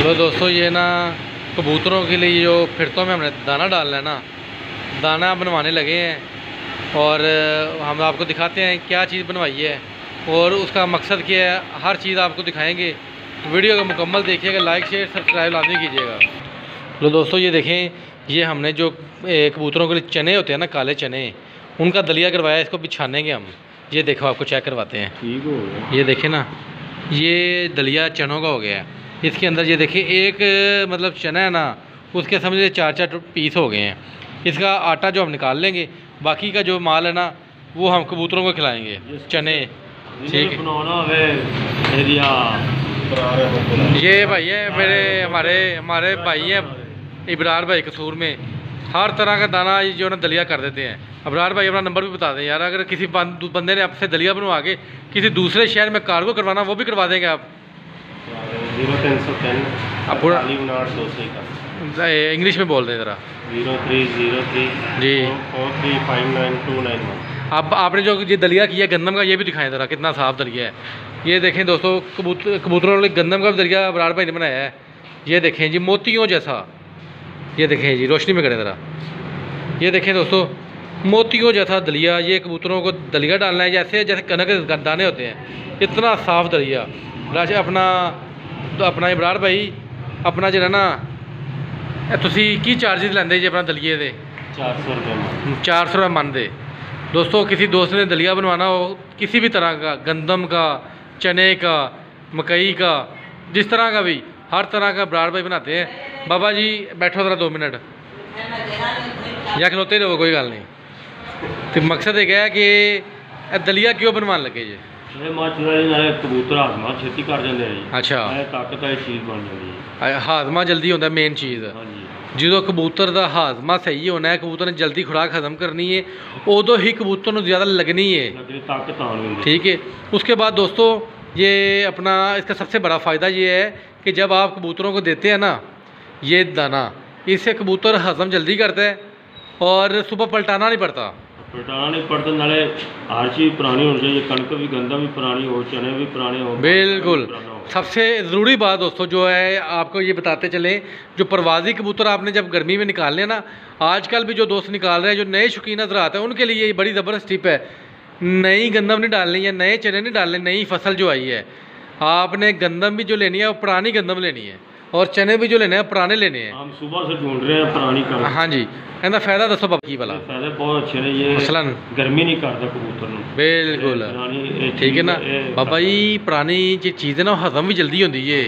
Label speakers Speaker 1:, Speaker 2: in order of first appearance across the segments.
Speaker 1: लो दोस्तों ये ना कबूतरों के लिए जो फिरतों में हमने दाना डालना है ना दाना बनवाने लगे हैं और हम आपको दिखाते हैं क्या चीज़ बनवाई है और उसका मकसद क्या है हर चीज़ आपको दिखाएँगे। वीडियो को मुकम्मल देखिएगा लाइक शेयर सब्सक्राइब लाजमी कीजिएगा। लो दोस्तों ये देखें ये हमने जो कबूतरों के लिए चने होते हैं ना काले चने उनका दलिया करवाया इसको बिछानेंगे हम। ये देखो आपको चेक करवाते हैं। ये देखें ना ये दलिया चनों का हो गया है। इसके अंदर ये देखिए एक मतलब चना है ना उसके समझ चार चार पीस हो गए हैं। इसका आटा जो हम निकाल लेंगे बाकी का जो माल है ना वो हम कबूतरों को खिलाएँगे। चने। ठीक ये भाई है मेरे हमारे हमारे भाई हैं इबरार भाई कसूर में। हर तरह का दाना ये जो ना दलिया कर देते हैं। अबरार भाई अपना नंबर भी बता दें यार अगर किसी बंदे ने आपसे दलिया बनवा के किसी दूसरे शहर में कार्गो करवाना वो भी करवा देंगे आप।
Speaker 2: ज़ीरो तीन सौ
Speaker 1: आप पूरा-
Speaker 2: दो सौ
Speaker 1: इंग्लिश में बोल दें ज़रा।
Speaker 2: ज़ीरो थ्री ज़ीरो थ्री
Speaker 1: जी।
Speaker 2: Four three five nine two nine one
Speaker 1: अब आपने जो ये दलिया किया गंदम का ये भी दिखाएँ ज़रा कितना साफ़ दलिया है। ये देखें दोस्तों कबूतर कबूतरों वाले गंदम का भी दलिया बराड़ भाई ने बनाया है। ये देखें जी मोतियों जैसा। ये देखें जी रोशनी में करें ज़रा। ये देखें दोस्तों मोतियों जैसा दलिया ये कबूतरों को दलिया डालना है जैसे जैसे कनक दाने होते हैं। इतना साफ़ दलिया। अपना ਤਾਂ ਆਪਣਾ ਇਬਰਾਰ भाई अपना जरा ना ਇਹ ਤੁਸੀਂ ਕੀ ਚਾਰजेस ਲੈਂਦੇ ਜੀ ਆਪਣਾ ਦਲੀਏ ਦੇ
Speaker 2: 400
Speaker 1: ਰੁਪਏ 400 रुपये मन दोस्तों किसी दोस्त ने दलिया बनवाना हो किसी भी तरह का गंदम का चने का मकई का जिस तरह का भी हर तरह का ब्राड भाई बनाते हैं। बाबा जी बैठो ज़रा दो मिनट। या खलोते रहो कोई गल नहीं। तो मकसद एक है कि दलिया क्यों बनवा लगे जी? ਜੀ
Speaker 2: ਇਹ ਮਾਚੂਰਾ ਜੀ ਨਾਲੇ ਕਬੂਤਰ ਹਾਜ਼ਮਾ ਛੇਤੀ ਕਰ ਜਾਂਦੇ ਆ ਜੀ
Speaker 1: ਅੱਛਾ
Speaker 2: ਇਹ ਤਾਕਤ ਵਾਲੀ ਚੀਜ਼ ਬਣ ਜਾਂਦੀ ਹੈ
Speaker 1: ਇਹ ਹਾਜ਼ਮਾ ਜਲਦੀ ਹੁੰਦਾ ਮੇਨ ਚੀਜ਼
Speaker 2: ਹਾਂਜੀ
Speaker 1: ਜਦੋਂ ਕਬੂਤਰ ਦਾ ਹਾਜ਼ਮਾ ਸਹੀ ਹੋਣਾ ਹੈ ਕਬੂਤਰ ਨੇ ਜਲਦੀ ਖੁਰਾਕ ਖਤਮ ਕਰਨੀ ਹੈ ਉਦੋਂ ਹੀ ਕਬੂਤਰ ਨੂੰ ਜ਼ਿਆਦਾ ਲੱਗਣੀ ਹੈ
Speaker 2: ਲੱਗਦੀ ਤਾਕਤ ਆਉਣ ਹੁੰਦੀ
Speaker 1: ठीक है उसके बाद दोस्तों ये अपना इसका सबसे बड़ा फ़ायदा ये है कि जब आप कबूतरों को देते हैं ना ये दाना इससे कबूतर हज़म जल्दी करता है और सुबह पलटाना नहीं पड़ता
Speaker 2: चाहिए कणक भी गंदा भी पुरानी हो चने भी पुराने हो
Speaker 1: बिल्कुल। सबसे ज़रूरी बात दोस्तों जो है आपको ये बताते चलें जो प्रवासी कबूतर आपने जब गर्मी में निकालने ना आजकल भी जो दोस्त निकाल रहे हैं जो नए शौकीन नज़र आते हैं उनके लिए ये बड़ी ज़बरदस्त टिप है। नई गंदम नहीं डालनी है नए चने नहीं डालने नई फ़सल जो आई है आपने गंदम भी जो लेनी है वो पुरानी गंदम लेनी है। और चने भी जो लेने हैं पुराने लेने हैं
Speaker 2: हम सुबह से ढूंढ रहे हैं पुरानी कणक
Speaker 1: हाँ जी कहना फ़ायदा दसो बाबा की वाला
Speaker 2: ਇਹ ਫਾਇਦੇ ਬਹੁਤ ਅੱਛੇ ਨੇ ਇਹ
Speaker 1: मसलन
Speaker 2: ਗਰਮੀ ਨਹੀਂ ਕਰਦਾ ਕਬੂਤਰ ਨੂੰ
Speaker 1: बिल्कुल
Speaker 2: ਇਹ ਪੁਰਾਣੀ ਇਹ
Speaker 1: ठीक है ना
Speaker 2: ਚੀਜ਼- ਇਹ-
Speaker 1: ਬਾਬਾ ਜੀ ਪੁਰਾਣੀ ਜੀ ਚੀਜ਼ ਹੈ ਨਾ ਉਹ ਹਜ਼ਮ ਵੀ ਜਲਦੀ ਹੁੰਦੀ ਏ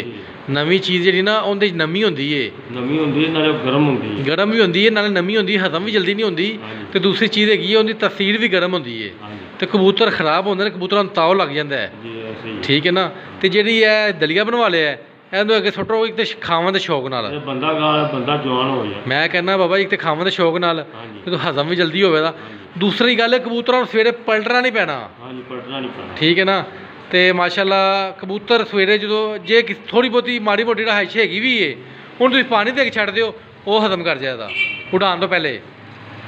Speaker 1: ਨਵੀਂ ਚੀਜ਼ ਜਿਹੜੀ ਨਾ ਉਹਦੇ 'ਚ ਨਮੀ ਹੁੰਦੀ ਏ
Speaker 2: ਨਵੀਂ ਹੁੰਦੀ ਹੈ ਨਾਲੇ ਉਹ ਗਰਮ ਹੁੰਦੀ ਹੈ
Speaker 1: ਗਰਮ ਵੀ ਹੁੰਦੀ ਏ ਨਾਲੇ ਨਮੀ ਹੁੰਦੀ ਏ ਹਜ਼ਮ ਵੀ ਜਲਦੀ ਨਹੀਂ ਹੁੰਦੀ
Speaker 2: ਹਾਂਜੀ।
Speaker 1: ਤੇ ਦੂਸਰੀ ਚੀਜ਼ ਹੈਗੀ ਏ ਉਹਦੀ ਤਸੀਰ ਵੀ ਗਰਮ ਹੁੰਦੀ ਏ
Speaker 2: ਹਾਂਜੀ
Speaker 1: ਤੇ ਕਬੂਤਰ ਖਰਾਬ ਹੁੰਦੇ ਨੇ ਕਬੂਤਰਾਂ ਨੂੰ ਤਾਉ ਲੱਗ ਜਾਂਦਾ ਹੈ
Speaker 2: ਜੀ ਐਸੇ ਹੀ
Speaker 1: ਠੀਕ ਹੈ ਨਾ ਤੇ ਜਿਹੜੀ ਇਹ ਦਲੀਆ ਬਣਵਾ ਲਿਆ ਹੈ, ਇਹਨੂੰ ਅੱਗੇ ਸੁੱਟੋ ਇੱਕ ਤੇ ਖਾਵਾਂ ਦੇ ਸ਼ੌਕ ਨਾਲ।
Speaker 2: ਇਹ ਬੰਦਾ ਗਾ ਬੰਦਾ ਜਵਾਨ ਹੋ ਜਾਏ
Speaker 1: ਮੈਂ ਕਹਿੰਦਾ ਬਾਬਾ ਜੀ ਇੱਕ ਤੇ ਖਾਵਾਂ ਦੇ ਸ਼ੌਕ ਨਾਲ
Speaker 2: ਹਾਂਜੀ।
Speaker 1: ਜਦੋਂ ਹਜ਼ਮ ਵੀ ਜਲਦੀ ਹੋਵੇਗਾ। ਦੂਸਰੀ ਗੱਲ ਹੈ ਕਬੂਤਰਾਂ ਨੂੰ ਸਵੇਰੇ ਪਲਟਣਾ ਨਹੀਂ ਪੈਣਾ।
Speaker 2: ਹਾਂਜੀ ਪਲਟਣਾ ਨਹੀਂ ਪੈਣਾ।
Speaker 1: ਠੀਕ ਹੈ ਨਾ? ਤੇ ਮਾਸ਼ਾਅੱਲਾ ਕਬੂਤਰ ਸਵੇਰੇ ਜਦੋਂ ਜੇ ਥੋੜੀ ਬਹੁਤੀ ਮਾੜੀ ਮੋਟੀ ਰਹਾਇਸ਼ ਹੈਗੀ ਵੀ ਏ ਹੁਣ ਤੁਸੀਂ ਪਾਣੀ ਦੇ ਕੇ ਛੱਡ ਦਿਓ ਉਹ ਹਜ਼ਮ ਕਰ ਜਾਏਗਾ। ਉਡਾਉਣ ਤੋਂ ਪਹਿਲੇ।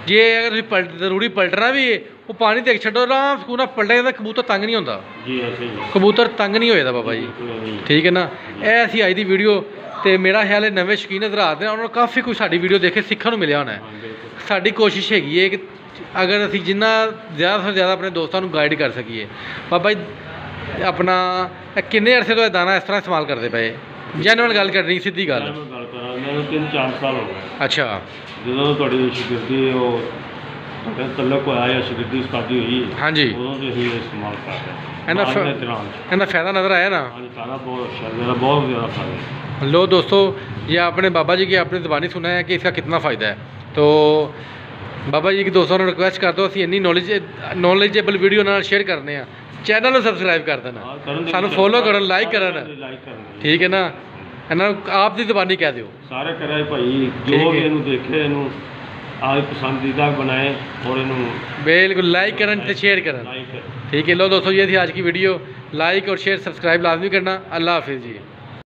Speaker 1: ਜੇ ਅਗਰ ਤੁਸੀਂ ਪਲਟ ਜ਼ਰੂਰੀ ਪਲਟਣਾ ਵੀ ਏ ਉਹ ਪਾਣੀ ਦੇ ਕੇ ਛੱਡੋ ਆਰਾਮ ਸਕੂਨ ਨਾਲ ਪਲਟੇ ਜਾਂਦਾ ਕਬੂਤਰ ਤੰਗ ਨਹੀਂ ਹੁੰਦਾ।
Speaker 2: ਜੀ ਐਸੇ ਹੀ
Speaker 1: ਕਬੂਤਰ ਤੰਗ ਨਹੀਂ ਹੋਏਦਾ ਬਾਬਾ ਜੀ। ਠੀਕ ਹੈ ਨਾ? ਇਹ ਸੀ ਅੱਜ ਦੀ ਵੀਡੀਓ ਤੇ ਮੇਰਾ ਖਿਆਲ ਹੈ ਨਵੇਂ ਸ਼ੌਕੀਨ ਹਜ਼ਰਾਤ ਨੇ ਉਹਨਾਂ ਨੂੰ ਕਾਫੀ ਕੁਝ ਸਾਡੀ ਵੀਡੀਓ ਦੇਖ ਕੇ ਸਿੱਖਣ ਨੂੰ ਮਿਲਿਆ ਹੋਣਾ ਸਾਡੀ ਕੋਸ਼ਿਸ਼ ਹੈਗੀ ਹੈ ਕਿ ਅਗਰ ਅਸੀਂ ਜਿੰਨਾ ਜ਼ਿਆਦਾ ਤੋਂ ਜ਼ਿਆਦਾ ਆਪਣੇ ਦੋਸਤਾਂ ਨੂੰ ਗਾਈਡ ਕਰ ਸਕੀਏ। ਬਾਬਾ ਜੀ ਆਪਣਾ ਕਿੰਨੇ ਅਰਸੇ ਤੋਂ ਇਹ ਦਾਣਾ ਇਸ ਤਰ੍ਹਾਂ ਇਸਤੇਮਾਲ ਕਰਦੇ ਪਏ? ਜੈਨੂਅਲ ਗੱਲ ਕਰਨੀ ਸਿੱਧੀ ਗੱਲ।
Speaker 2: ਮੈਂ ਕਰਾਂ ਤਿੰਨ ਚਾਰ ਸਾਲ ਹੋ ਗਏ।
Speaker 1: ਅੱਛਾ।
Speaker 2: ਜਦੋਂ ਤੁਹਾਡੀ ਸ਼ਗਿਰਦੀ ਉਹ ਤੁਹਾਡੇ ਤਲਕ ਹੋਇਆ ਜਾਂ ਸ਼ਗਿਰਦੀ ਉਸਤਾਦੀ ਹੋਈ
Speaker 1: ਹਾਂਜੀ
Speaker 2: ਉਦੋਂ ਤੋਂ ਹੀ ਇਹ ਇਸਤੇਮਾਲ ਕਰ ਰਹੇ
Speaker 1: ਇਹਨਾਂ
Speaker 2: ਬਾਅਦ
Speaker 1: ਫਿਰ-
Speaker 2: ਦੇ ਦੌਰਾਨ
Speaker 1: ਇਹਦਾ ਫਾਇਦਾ ਨਜ਼ਰ ਆਇਆ ਨਾ
Speaker 2: ਹਾਂਜੀ ਸਾਰਾ ਬਹੁਤ अच्छा मेरा बहुत ज़्यादा फायदा
Speaker 1: लो दोस्तों ये आपने बाबा जी की आपने ज़बानी सुना है कि इसका कितना फ़ायदा है तो ਬਾਬਾ ਜੀ ਕੀ ਦੋਸਤਾਂ ਨੂੰ ਰਿਕੁਐਸਟ ਕਰ ਦਿਓ ਅਸੀਂ ਇੰਨੀ ਨੌਲੇਜ ਨੌਲੇਜੇਬਲ ਵੀਡੀਓ ਨਾਲ ਸ਼ੇਅਰ ਕਰਨੇ ਆ ਚੈਨਲ ਨੂੰ ਸਬਸਕ੍ਰਾਈਬ ਕਰ ਦੇਣਾ
Speaker 2: ਹਾਂ, ਕਰਨ ਦੇ
Speaker 1: ਸਾਨੂੰ
Speaker 2: ਵਿੱਚ-
Speaker 1: ਫੋਲੋ ਕਰਨ ਲਾਈਕ ਕਰਨ
Speaker 2: ਲਾਈਕ ਕਰਨ
Speaker 1: ਠੀਕ ਹੈ ਨਾ ਇਹਨਾਂ ਨੂੰ ਆਪ ਦੀ ਜ਼ਬਾਨੀ ਕਹਿ ਦਿਓ
Speaker 2: ਸਾਰੇ ਕਰਾਏ ਭਾਈ
Speaker 1: ਠੀਕ
Speaker 2: ਜੋ ਵੀ
Speaker 1: ਹੈ।
Speaker 2: ਇਹਨੂੰ ਦੇਖੇ ਇਹਨੂੰ ਆਪ पसंदीदा बनाए और इन्हों
Speaker 1: बिल्कुल लाइक करन ਤੇ ਸ਼ੇਅਰ ਕਰਨ
Speaker 2: लाइक
Speaker 1: ठीक है लो दोस्तों ये थी आज की वीडियो लाइक और शेयर सब्सक्राइब लाजमी करना अल्लाह हाफिज़ जी